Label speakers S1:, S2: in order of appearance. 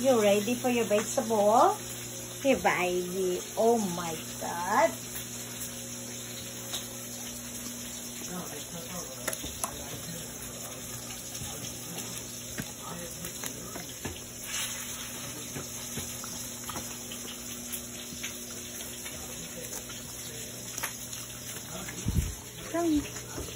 S1: You ready for your vegetable? Hey, baby. Oh my God. Come.